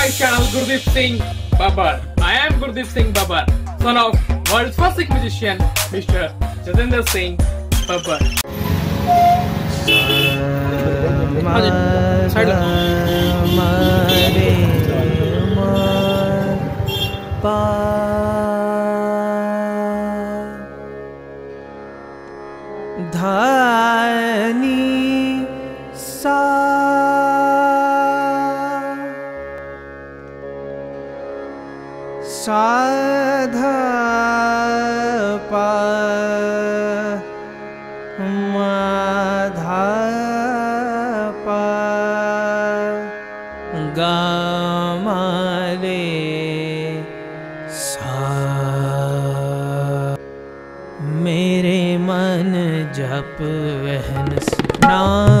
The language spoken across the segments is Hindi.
to my channel Gurdeep Singh Babar. I am Gurdeep Singh Babar, son of world's first Sikh musician, Mr. Jatinder Singh Babar. Side धानी सा पा गामाले सा। मेरे मन जप वहन नाम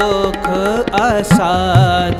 ਸੁਖ ਅਸਾਦ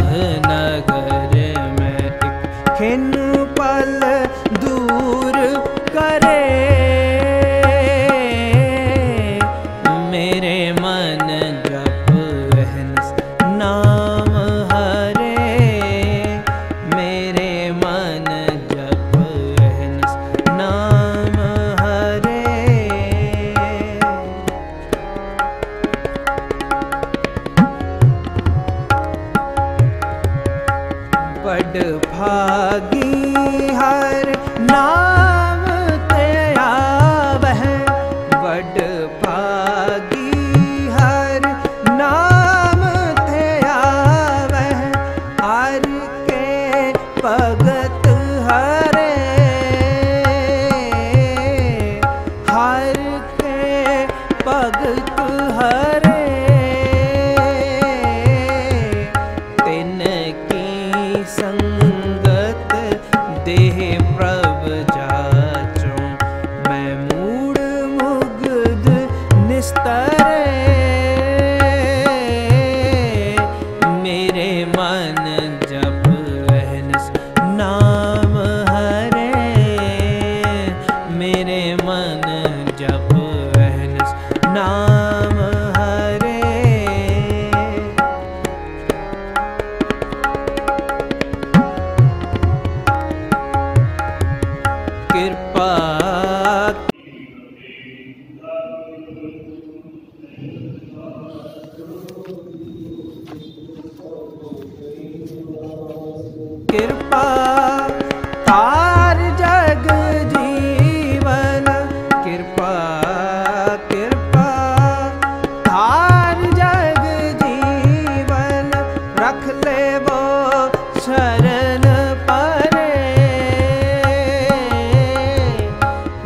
संगत देह प्रभ जाचो। मैं मूड मुग्ध, निस्तरे मेरे मन जप वहनस, नाम हरे। मेरे मन जप वहनस, नाम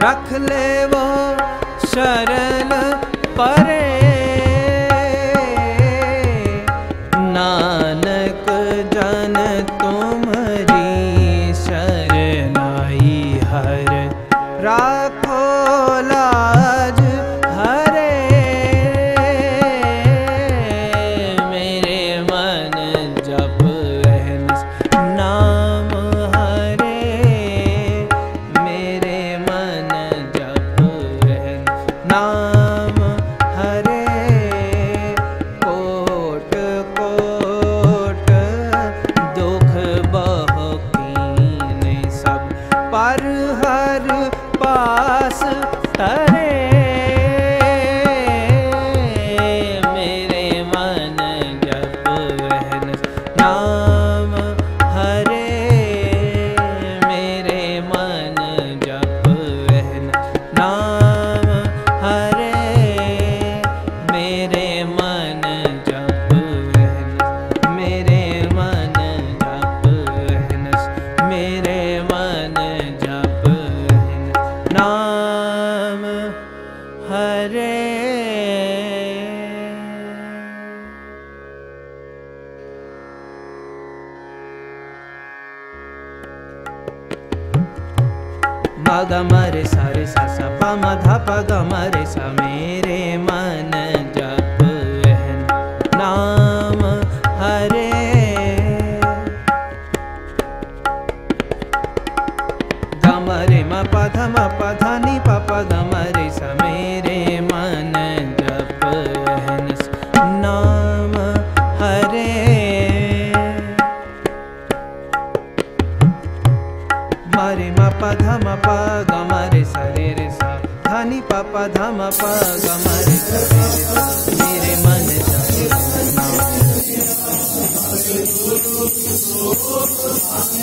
रख ले वो शरण पर सा ग म रे सा रे सा प ध प सा मेरे मन जप नाम हरे। गमरे म रे म प प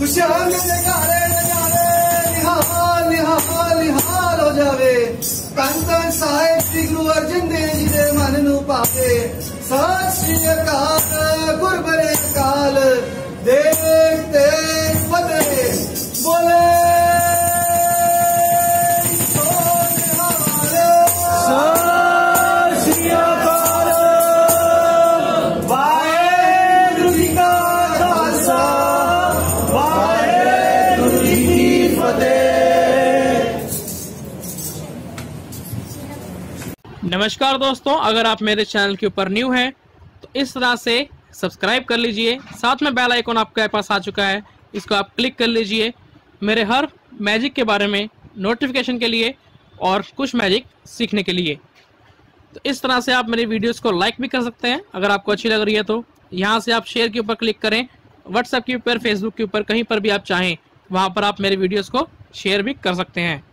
नजारे नजारे ਸਾਹਿਬ ਸ੍ਰੀ ਗੁਰੂ ਅਰਜਨ ਦੇਵ ਜੀ ਦੇ ਮਨ ਨੂੰ ਭਾਵੇ ਸਤਿ ਸ੍ਰੀ ਅਕਾਲ ਗੁਰਬਰੇ ਕਾਲ ਦੇਖ नमस्कार दोस्तों, अगर आप मेरे चैनल के ऊपर न्यू हैं तो इस तरह से सब्सक्राइब कर लीजिए। साथ में बेल आइकॉन आपके पास आ चुका है, इसको आप क्लिक कर लीजिए। मेरे हर मैजिक के बारे में नोटिफिकेशन के लिए और कुछ मैजिक सीखने के लिए। तो इस तरह से आप मेरी वीडियोस को लाइक भी कर सकते हैं। अगर आपको अच्छी लग रही है तो यहाँ से आप शेयर के ऊपर क्लिक करें। व्हाट्सएप के ऊपर, फेसबुक के ऊपर, कहीं पर भी आप चाहें, वहाँ पर आप मेरे वीडियोज़ को शेयर भी कर सकते हैं।